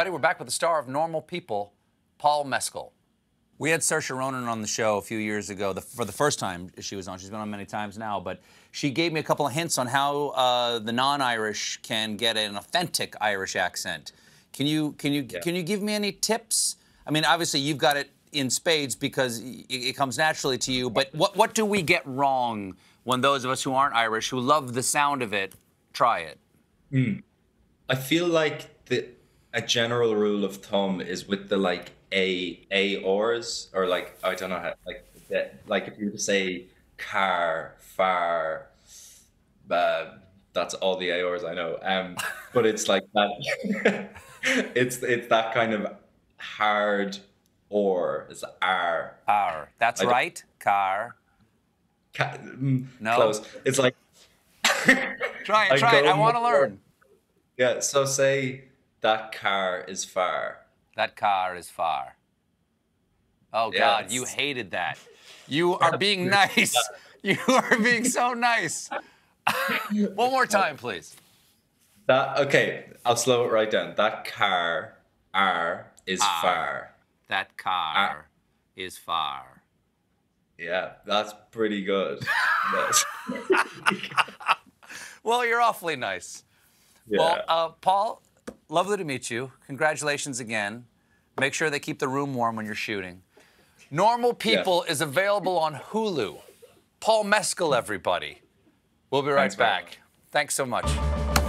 everybody. We're back with the star of Normal People, Paul Mescal. We had Saoirse Ronan on the show a few years ago the, for the first time she was on. She's been on many times now, but she gave me a couple of hints on how uh, the non-Irish can get an authentic Irish accent. Can you can you Yeah. can you give me any tips? I mean, obviously you've got it in spades because it, it comes naturally to you. But what what do we get wrong when those of us who aren't Irish, who love the sound of it, try it? I feel like the a general rule of thumb is with the like a a ors or like I don't know how like the, like if you were to say car far uh, that's all the aors I know um but it's like that it's it's that kind of hard or it's r Car. That's I right. Car. Ca- mm, No. close it's like Try it. Try it. I want to learn. yeah so say that car is far That car is far. Oh Yeah, God, you hated that. You are being nice. You are being so nice. One more time, please. That okay, I'll slow it right down. That car R is Ah. far. That car R. is far. Yeah, that's pretty good. Well, you're awfully nice. yeah. Well, uh, Paul, lovely to meet you. Congratulations again. Make sure they keep the room warm when you're shooting. Normal People is available on Hulu. Paul Mescal, everybody. We'll be right Thanks back. much. Thanks so much.